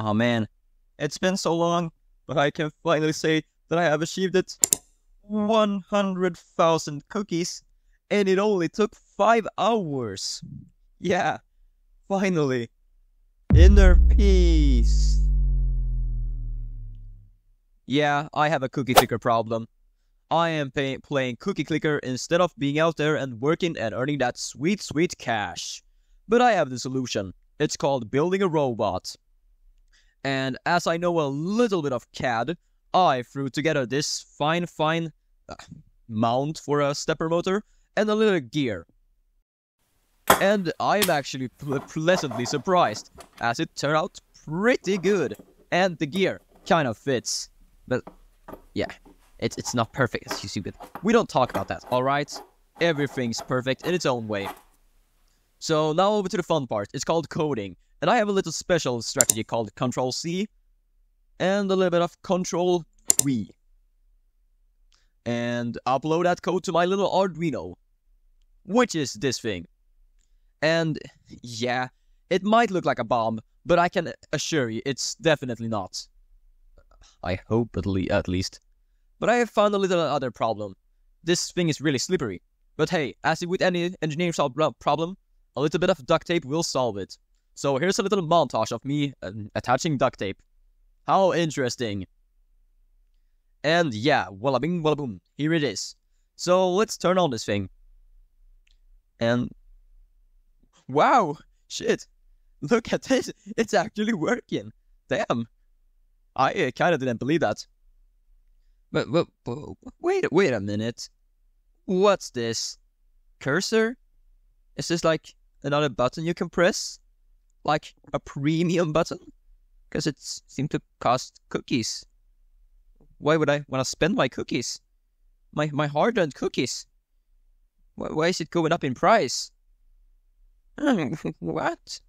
Oh man, it's been so long, but I can finally say that I have achieved it. 100,000 cookies, and it only took 5 hours. Yeah, finally. Inner peace. Yeah, I have a cookie clicker problem. I am pay- playing cookie clicker instead of being out there and working and earning that sweet, sweet cash. But I have the solution. It's called building a robot. And as I know a little bit of CAD, I threw together this fine, fine uh, mount for a stepper motor and a little gear. And I'm actually pl- pleasantly surprised, as it turned out pretty good. And the gear kind of fits. But, yeah, it's, it's not perfect, as you stupid. We don't talk about that, alright? Everything's perfect in its own way. So now over to the fun part. It's called coding. And I have a little special strategy called Control C and a little bit of Control V. And upload that code to my little Arduino, which is this thing. And yeah, it might look like a bomb, but I can assure you it's definitely not. I hope at, le- at least. But I have found a little other problem. This thing is really slippery. But hey, as with any engineering problem, a little bit of duct tape will solve it. So here's a little montage of me uh, attaching duct tape. How interesting. And yeah, walla bing walla boom, here it is. So let's turn on this thing. And wow, shit, look at this, it's actually working. Damn, I uh, kind of didn't believe that. But, but, but wait, wait a minute. What's this? Cursor? Is this like another button you can press? Like a premium button? Because it seemed to cost cookies. Why would I want to spend my cookies? My my hard-earned cookies. Why, why is it going up in price? what?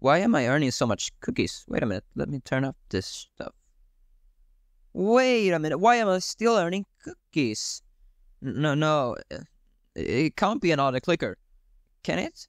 Why am I earning so much cookies? Wait a minute. Let me turn up this stuff. Wait a minute. Why am I still earning cookies? No, no. It can't be another clicker. Can it?